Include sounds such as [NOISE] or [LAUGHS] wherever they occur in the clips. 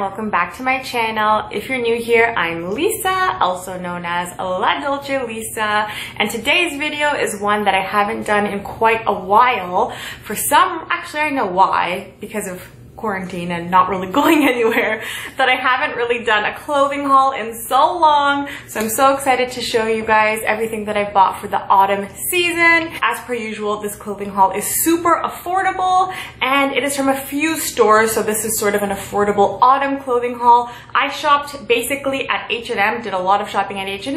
welcome back to my channel. If you're new here, I'm Lisa, also known as La Dolce Lisa, and today's video is one that I haven't done in quite a while. For some, actually I know why, because of quarantine and not really [LAUGHS] going anywhere that I haven't really done a clothing haul in so long. So I'm so excited to show you guys everything that I bought for the autumn season. As per usual, this clothing haul is super affordable and it is from a few stores. So this is sort of an affordable autumn clothing haul. I shopped basically at H&M, did a lot of shopping at H&M,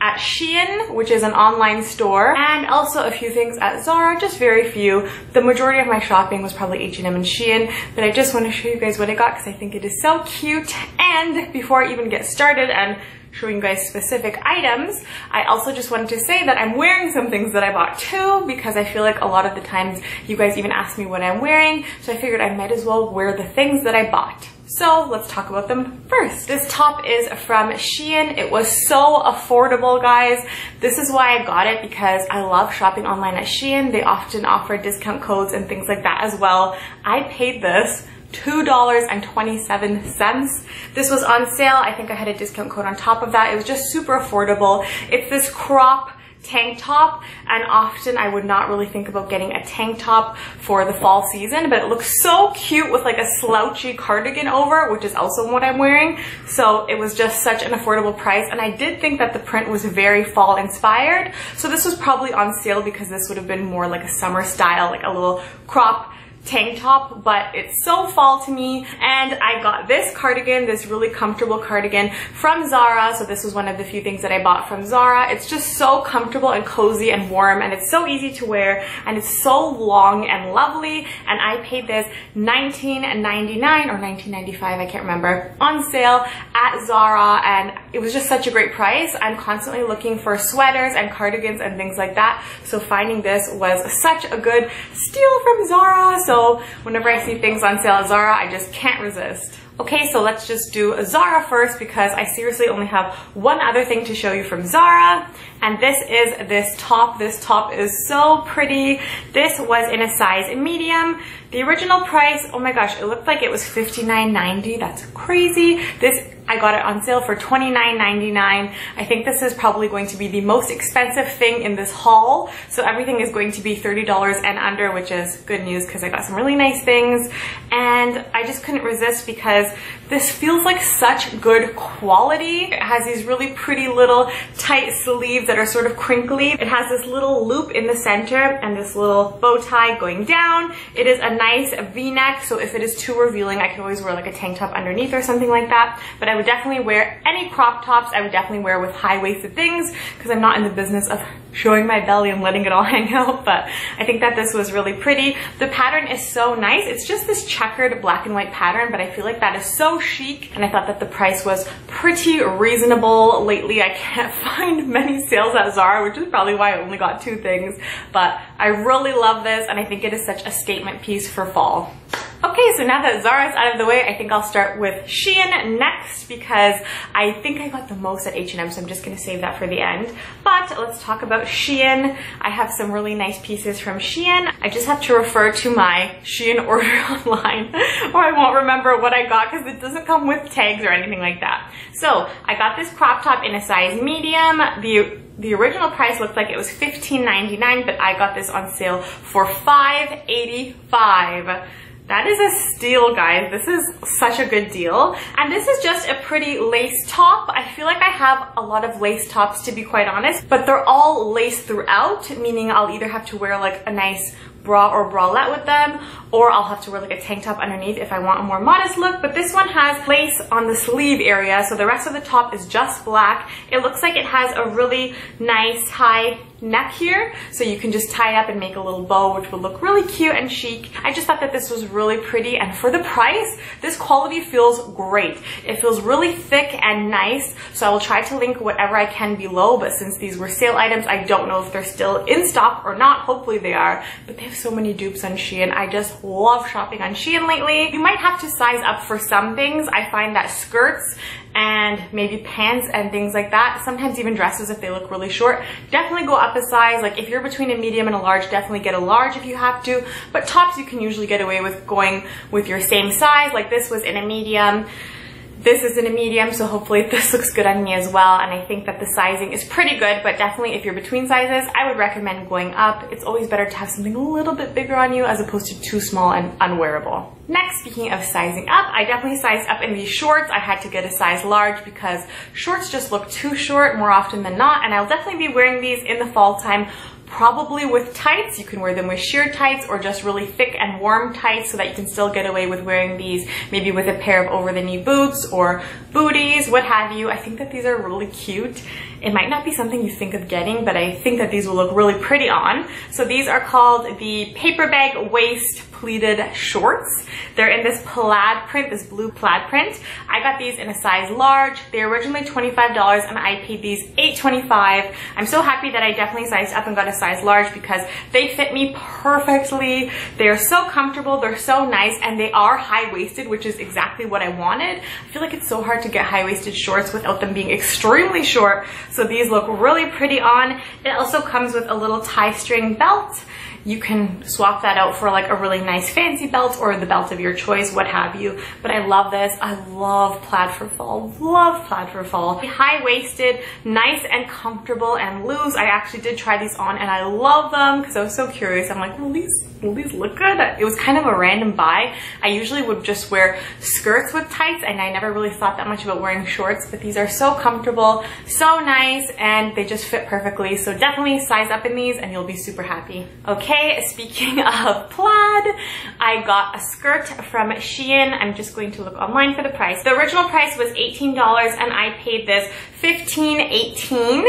at Shein, which is an online store, and also a few things at Zara, just very few. The majority of my shopping was probably H&M and Shein, but I just want to show you guys what I got because I think it is so cute. And before I even get started and showing you guys specific items, I also just wanted to say that I'm wearing some things that I bought too because I feel like a lot of the times you guys even ask me what I'm wearing, so I figured I might as well wear the things that I bought. So let's talk about them first. This top is from Shein. It was so affordable, guys. This is why I got it because I love shopping online at Shein. They often offer discount codes and things like that as well. I paid this $2.27. This was on sale. I think I had a discount code on top of that. It was just super affordable. It's this crop tank top and often I would not really think about getting a tank top for the fall season but it looks so cute with like a slouchy cardigan over which is also what I'm wearing. So it was just such an affordable price and I did think that the print was very fall inspired. So this was probably on sale because this would have been more like a summer style like a little crop tank top, but it's so fall to me. And I got this cardigan, this really comfortable cardigan from Zara. So this was one of the few things that I bought from Zara. It's just so comfortable and cozy and warm and it's so easy to wear and it's so long and lovely. And I paid this $19.99 or $19.95, I can't remember, on sale at Zara. And it was just such a great price. I'm constantly looking for sweaters and cardigans and things like that. So finding this was such a good steal from Zara. So so whenever I see things on sale at Zara, I just can't resist. Okay, so let's just do Zara first because I seriously only have one other thing to show you from Zara. And this is this top. This top is so pretty. This was in a size medium. The original price, oh my gosh, it looked like it was $59.90. That's crazy. This I got it on sale for $29.99. I think this is probably going to be the most expensive thing in this haul. So everything is going to be $30 and under, which is good news because I got some really nice things. And I just couldn't resist because this feels like such good quality. It has these really pretty little tight sleeves that are sort of crinkly. It has this little loop in the center and this little bow tie going down. It is a nice v-neck, so if it is too revealing, I can always wear like a tank top underneath or something like that. But I would definitely wear any crop tops. I would definitely wear with high-waisted things because I'm not in the business of showing my belly and letting it all [LAUGHS] hang out. But I think that this was really pretty. The pattern is so nice. It's just this checkered black and white pattern, but I feel like that is so chic. And I thought that the price was pretty reasonable. Lately, I can't [LAUGHS] find many sales at Zara, which is probably why I only got two things. But I really love this and I think it is such a statement piece for fall. Okay, so now that Zara's out of the way, I think I'll start with Shein next because I think I got the most at H&M, so I'm just gonna save that for the end. But let's talk about Shein. I have some really nice pieces from Shein. I just have to refer to my Shein [LAUGHS] order online or I won't remember what I got because it doesn't come with tags or anything like that. So I got this crop top in a size medium. The the original price looked like it was $15.99, but I got this on sale for $5.85. That is a steal, guys. This is such a good deal. And this is just a pretty lace top. I feel like I have a lot of lace tops, to be quite honest, but they're all lace throughout, meaning I'll either have to wear like a nice bra or bralette with them or I'll have to wear like a tank top underneath if I want a more modest look but this one has lace on the sleeve area so the rest of the top is just black. It looks like it has a really nice high neck here so you can just tie it up and make a little bow which will look really cute and chic. I just thought that this was really pretty and for the price this quality feels great. It feels really thick and nice so I will try to link whatever I can below but since these were sale items I don't know if they're still in stock or not. Hopefully they are but they have so many dupes on Shein. I just love shopping on Shein lately you might have to size up for some things I find that skirts and maybe pants and things like that. Sometimes even dresses if they look really short. Definitely go up a size. Like if you're between a medium and a large, definitely get a large if you have to. But tops you can usually get away with going with your same size. Like this was in a medium. This is in a medium, so hopefully this looks good on me as well. And I think that the sizing is pretty good, but definitely if you're between sizes, I would recommend going up. It's always better to have something a little bit bigger on you as opposed to too small and unwearable. Next, speaking of sizing up, I definitely sized up in these shorts. I had to get a size large because shorts just look too short more often than not, and I'll definitely be wearing these in the fall time probably with tights. You can wear them with sheer tights or just really thick and warm tights so that you can still get away with wearing these maybe with a pair of over the knee boots or booties, what have you. I think that these are really cute. It might not be something you think of getting, but I think that these will look really pretty on. So these are called the paper bag waist pleated shorts. They're in this plaid print, this blue plaid print. I got these in a size large. They're originally $25 and I paid these $8.25. I'm so happy that I definitely sized up and got a size large because they fit me perfectly. They're so comfortable, they're so nice, and they are high-waisted, which is exactly what I wanted. I feel like it's so hard to get high-waisted shorts without them being extremely short. So these look really pretty on. It also comes with a little tie string belt you can swap that out for like a really nice fancy belt or the belt of your choice, what have you. But I love this. I love plaid for fall. Love plaid for fall. High-waisted, nice and comfortable and loose. I actually did try these on and I love them because I was so curious. I'm like, will these, will these look good? It was kind of a random buy. I usually would just wear skirts with tights and I never really thought that much about wearing shorts, but these are so comfortable, so nice, and they just fit perfectly. So definitely size up in these and you'll be super happy. Okay, Speaking [LAUGHS] of plaid, I got a skirt from Shein. I'm just going to look online for the price. The original price was $18 and I paid this $15.18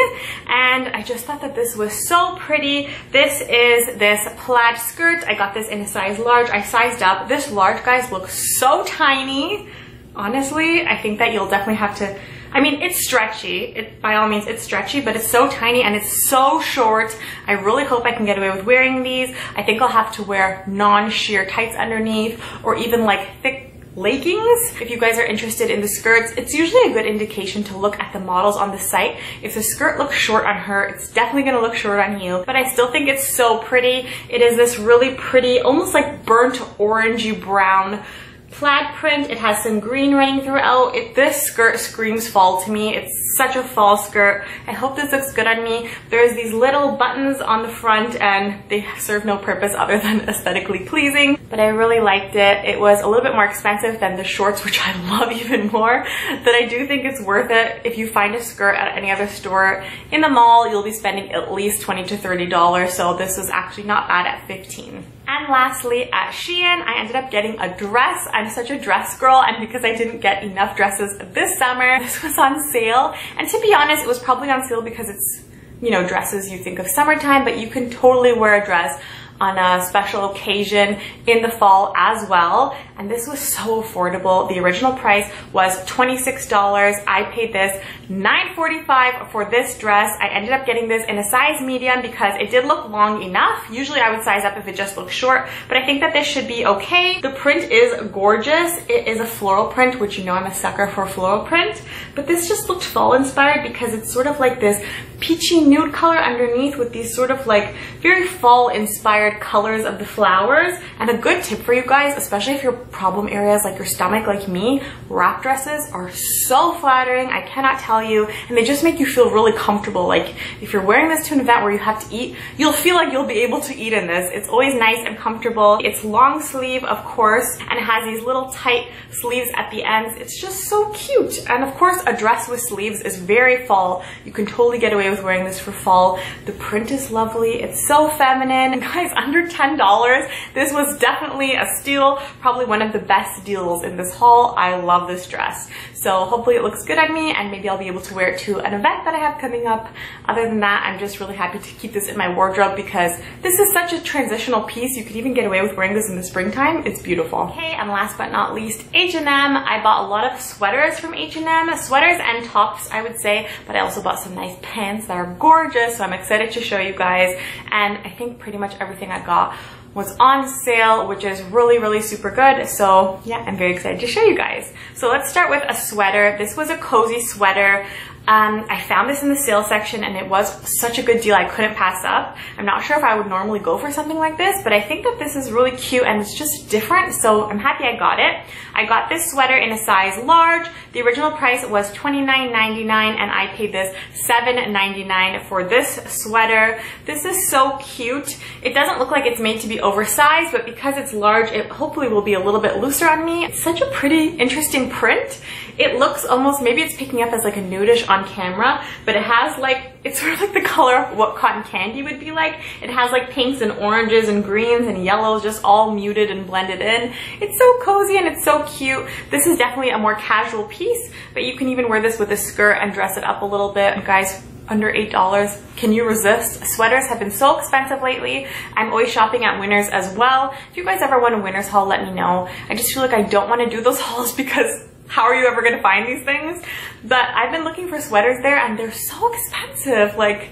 and I just thought that this was so pretty. This is this plaid skirt. I got this in a size large. I sized up. This large, guys, looks so tiny. Honestly, I think that you'll definitely have to I mean, it's stretchy. It, by all means, it's stretchy, but it's so tiny and it's so short. I really hope I can get away with wearing these. I think I'll have to wear non-sheer tights underneath or even like thick leggings. If you guys are interested in the skirts, it's usually a good indication to look at the models on the site. If the skirt looks short on her, it's definitely gonna look short on you, but I still think it's so pretty. It is this really pretty, almost like burnt orangey brown plaid print. It has some green running throughout. It, this skirt screams fall to me. It's such a fall skirt. I hope this looks good on me. There's these little buttons on the front and they serve no purpose other than [LAUGHS] aesthetically pleasing, but I really liked it. It was a little bit more expensive than the shorts, [LAUGHS] which I love even more, but I do think it's worth it. If you find a skirt at any other store in the mall, you'll be spending at least 20 to $30, so this was actually not bad at 15. And lastly, at Shein, I ended up getting a dress. I'm such a dress girl, and because I didn't get enough dresses this summer, [LAUGHS] this was on sale. And to be honest, it was probably on sale because it's, you know, dresses you think of summertime, but you can totally wear a dress on a special occasion in the fall as well. And this was so affordable. The original price was $26. I paid this $9.45 for this dress. I ended up getting this in a size medium because it did look long enough. Usually I would size up if it just looked short, but I think that this should be okay. The print is gorgeous. It is a floral print, which you know I'm a sucker for floral print, but this just looked fall inspired because it's sort of like this peachy nude color underneath with these sort of like very fall inspired colors of the flowers. And a good tip for you guys, especially if your problem areas like your stomach like me, wrap dresses are so flattering. I cannot tell you. And they just make you feel really comfortable. Like if you're wearing this to an event where you have to eat, you'll feel like you'll be able to eat in this. It's always nice and comfortable. It's long sleeve, of course, and it has these little tight sleeves at the ends. It's just so cute. And of course, a dress with sleeves is very fall. You can totally get away with wearing this for fall. The print is lovely. It's so feminine. And [LAUGHS] Guys, under $10. This was definitely a steal. Probably one of the best deals in this haul. I love this dress. So hopefully it looks good on me and maybe I'll be able to wear it to an event that I have coming up. Other than that, I'm just really happy to keep this in my wardrobe because this is such a transitional piece. You could even get away with wearing this in the springtime. It's beautiful. Okay, and last but not least, H&M. I bought a lot of sweaters from H&M. Sweaters and tops, I would say, but I also bought some nice pants that are gorgeous. So I'm excited to show you guys. And I think pretty much everything I got was on sale, which is really, really super good. So yeah, I'm very excited to show you guys. So let's start with a sweater. This was a cozy sweater. Um, I found this in the sale section and it was such a good deal I couldn't pass up. I'm not sure if I would normally go for something like this, but I think that this is really cute and it's just different, so I'm happy I got it. I got this sweater in a size large. The original price was $29.99 and I paid this $7.99 for this sweater. This is so cute. It doesn't look like it's made to be oversized, but because it's large, it hopefully will be a little bit looser on me. It's such a pretty, interesting print. It looks almost, maybe it's picking up as like a nudish on camera, but it has like, it's [LAUGHS] sort of like the color of what cotton candy would be like. It has like pinks and oranges and greens and yellows just all muted and blended in. It's so cozy and it's so cute. This is definitely a more casual piece, but you can even wear this with a skirt and dress it up a little bit. Guys, under $8. Can you resist? Sweaters have been so expensive lately. I'm always shopping at Winners as well. If you guys ever want a Winners haul, let me know. I just feel like I don't want to do those [LAUGHS] hauls because how are you ever going to find these things? But I've been looking for sweaters there and they're so expensive. Like,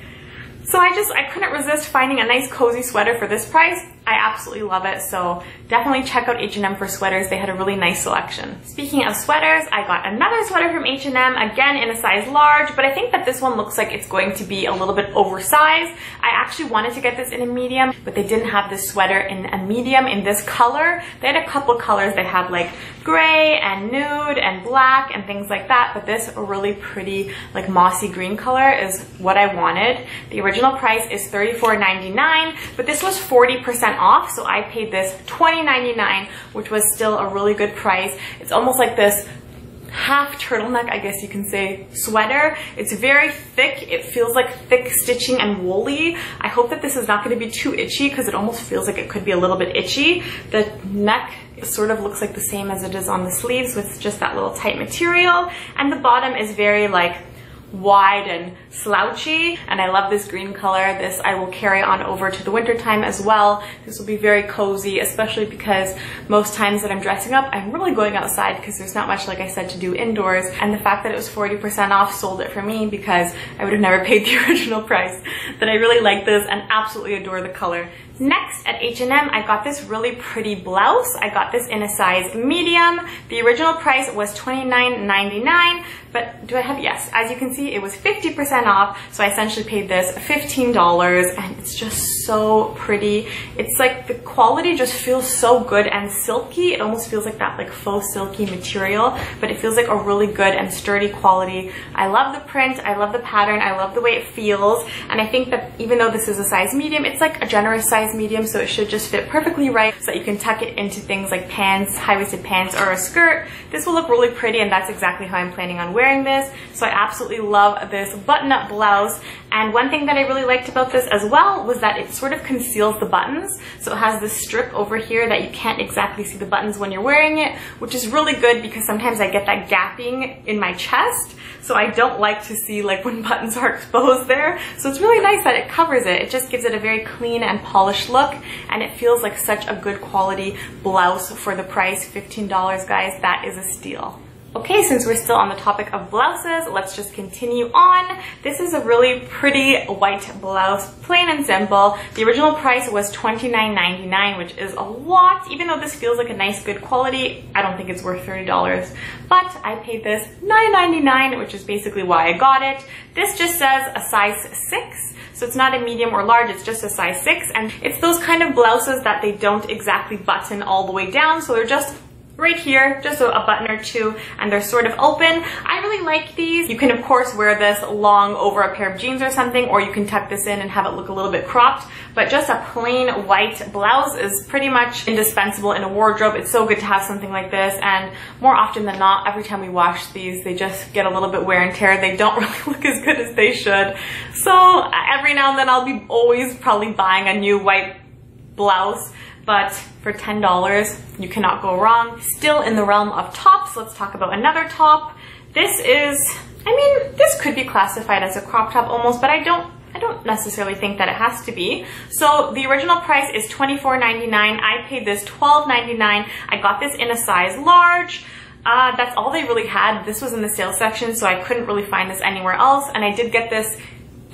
so I just, I couldn't resist finding a nice cozy sweater for this price. I absolutely love it. So definitely check out H&M for sweaters. They had a really nice selection. Speaking of sweaters, I got another sweater from H&M, again in a size large, but I think that this one looks like it's going to be a little bit oversized. I actually wanted to get this in a medium, but they didn't have this sweater in a medium in this color. They had a couple colors. They had like gray and nude and black and things like that, but this really pretty like mossy green color is what I wanted. The original price is $34.99, but this was 40% off, so I paid this $20.99, which was still a really good price. It's almost like this half turtleneck, I guess you can say, sweater. It's very thick. It feels like thick stitching and woolly. I hope that this is not going to be too itchy because it almost feels like it could be a little bit itchy. The neck sort of looks like the same as it is on the sleeves with just that little tight material. And the bottom is very like wide and slouchy and I love this green color. This I will carry on over to the winter time as well. This will be very cozy, especially because most times that I'm dressing up, I'm really going outside because there's not much, like I said, to do indoors. And the fact that it was 40% off sold it for me because I would have never [LAUGHS] paid the [LAUGHS] original price. That I really like this and absolutely adore the color. Next at H&M, I got this really pretty blouse. I got this in a size medium. The original price was $29.99, but do I have, yes, as you can see, it was 50% off, so I essentially paid this $15, and it's just so pretty. It's like the quality just feels so good and silky. It almost feels like that like faux silky material, but it feels like a really good and sturdy quality. I love the print, I love the pattern, I love the way it feels, and I think that even though this is a size medium, it's like a generous size size medium, so it should just fit perfectly right so that you can tuck it into things like pants, high-waisted pants, or a skirt. This will look really pretty, and that's exactly how I'm planning on wearing this. So I absolutely love this button-up blouse. And one thing that I really liked about this as well was that it sort of conceals the buttons. So it has this strip over here that you can't exactly see the buttons when you're wearing it, which is really good because sometimes I get that gapping in my chest. So I don't like to see like [LAUGHS] when buttons are [LAUGHS] exposed there. So it's really nice that it covers it. It just gives it a very clean and polished look and it feels like such a good quality blouse for the price, $15 guys. That is a steal. Okay, since we're still on the topic of blouses, let's just continue on. This is a really pretty white blouse, plain and simple. The original price was $29.99, which is a lot. Even though this feels like a nice, good quality, I don't think it's worth $30. But I paid this $9.99, which is basically why I got it. This just says a size 6. So it's not a medium or large, it's just a size 6. And it's those kind of blouses that they don't exactly button all the way down, so they're just right here, just a, button or two, and they're sort of open. I really like these. You can of course wear this long over a pair of jeans or something, or you can tuck this in and have it look a little bit cropped, but just a plain white blouse is pretty much indispensable in a wardrobe. It's so good to have something like this, and more often than not, every time we wash these, they just get a little bit wear and tear. They don't [LAUGHS] really look as good as they should. So uh, every now and then I'll be always probably buying a new white blouse but for $10, you cannot go wrong. Still in the realm of tops, let's talk about another top. This is, I mean, this could be classified as a crop top almost, but I don't I don't necessarily think that it has to be. So the original price is $24.99. I paid this $12.99. I got this in a size large. Uh, that's all they really had. This was in the sales section, so I couldn't really find this anywhere else. And I did get this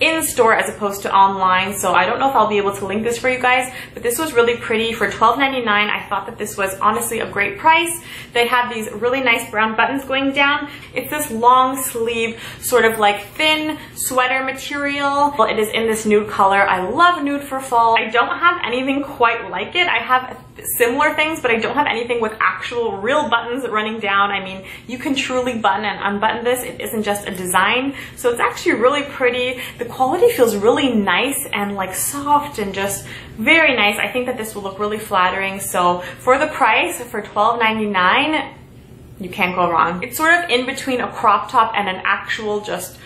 in store as opposed to online. So I don't know if I'll be able to link this for you guys, but this was really pretty for $12.99. I thought that this was honestly a great price. They have these really nice brown buttons going down. It's this long sleeve, sort of like thin sweater material. Well, it is in this nude color. I love nude for fall. I don't have anything quite like it. I have similar things, but I don't have anything with actual real buttons running down. I mean, you can truly button and unbutton this. It isn't just a design. So it's actually really pretty. The quality feels really nice and like soft and just very nice. I think that this will look really flattering. So for the price, for $12.99, you can't go wrong. It's sort of in between a crop top and an actual just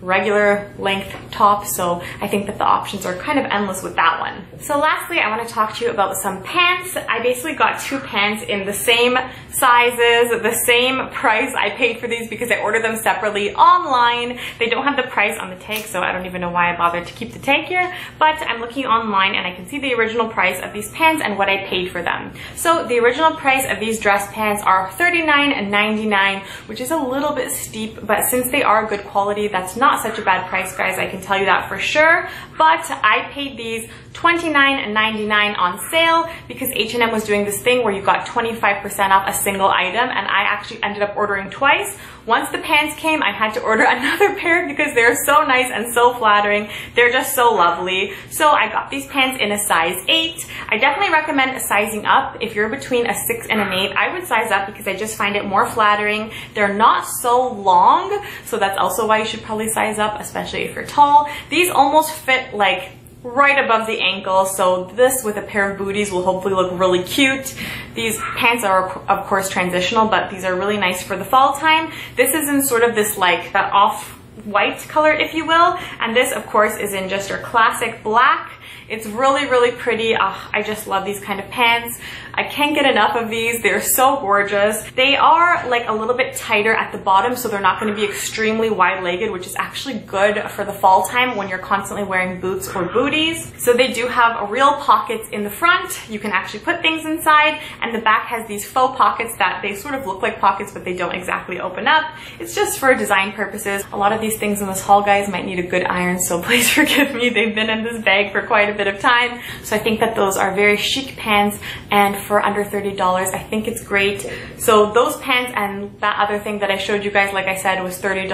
regular length top so I think that the options are kind of endless with that one. So lastly I want to talk to you about some pants. I basically got two pants in the same sizes, the same price. I paid for these because I ordered them separately online. They don't have the price on the tag so I don't even know why I bothered to keep the tag here but I'm looking online and I can see the original price of these pants and what I paid for them. So the original price of these dress pants are $39.99 which is a little bit steep but since they are good quality that's not not such a bad price, guys. I can tell you that for sure. But I paid these $29.99 on sale because H&M was doing this thing where you got 25% off a single item and I actually ended up ordering twice. Once the pants came, I had to order [LAUGHS] another pair because they're so nice and so flattering. They're just so lovely. So I got these pants in a size 8. I definitely recommend sizing up. If you're between a 6 and an 8, I would size up because I just find it more flattering. They're not so long, so that's also why you should probably size up, especially if you're tall. These almost fit like right above the ankle. So this with a pair of booties will hopefully look really cute. These pants are of course transitional, but these are really nice for the fall time. This is in sort of this like that off white color, if you will. And this of course is in just your classic black. It's really, really pretty. Oh, I just love these kind of pants. I can't get enough of these. They're so gorgeous. They are like a little bit tighter at the bottom, so they're not gonna be extremely wide-legged, which is actually good for the fall time when you're constantly wearing boots or booties. So they do have real pockets in the front. You can actually put things inside, and the back has these faux pockets that they sort of look like pockets, but they don't exactly open up. It's just for design purposes. A lot of these things in this haul, guys, might need a good iron, so [LAUGHS] please forgive me. They've been in this bag for quite a bit of time. So I think that those are very chic pants and for under $30, I think it's great. So those pants and that other thing that I showed you guys, like I said, was $30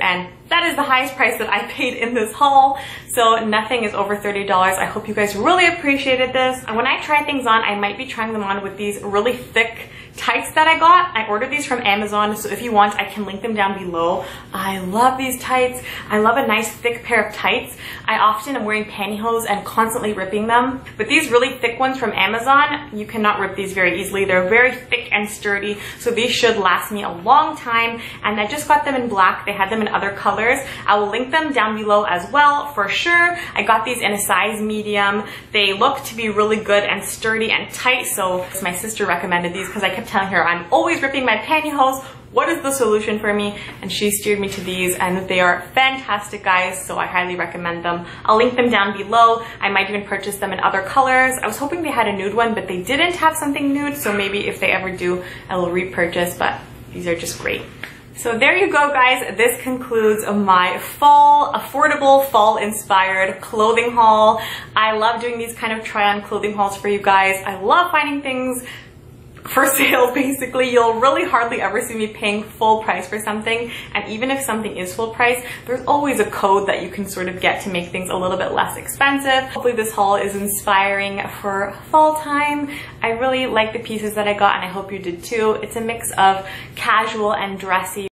and that is the highest price that I [LAUGHS] paid in this haul. So nothing is over $30. I hope you guys really appreciated this. And when I try things on, I might be trying them on with these really thick tights that I got. I ordered these from Amazon, so if you want, I can link them down below. I love these tights. I love a nice thick pair of tights. I often am wearing pantyhose and constantly ripping them, but these really thick ones from Amazon, you cannot rip these very easily. They're very thick and sturdy, so these should last me a long time, and I just got them in black. They had them in other colors. I will link them down below as well, for sure. I got these in a size medium. They look to be really good and sturdy and tight, so my sister recommended these because I kept telling her I'm always ripping my pantyhose. What is the solution for me? And she steered me to these and they are fantastic guys, so I highly recommend them. I'll link them down below. I might even purchase them in other colors. I was hoping they had a nude one, but they didn't have something nude, so maybe if they ever do, I will repurchase, but these are just great. So there you go guys, this concludes my fall, affordable fall inspired clothing haul. I love doing these kind of try on clothing hauls for you guys. I love finding things for [LAUGHS] sale basically. You'll really hardly ever see me paying full price for something. And even if something is full price there's always a code that you can sort of get to make things a little bit less expensive. Hopefully this haul is inspiring for fall time. I really like the pieces that I got and I hope you did too. It's a mix of casual and dressy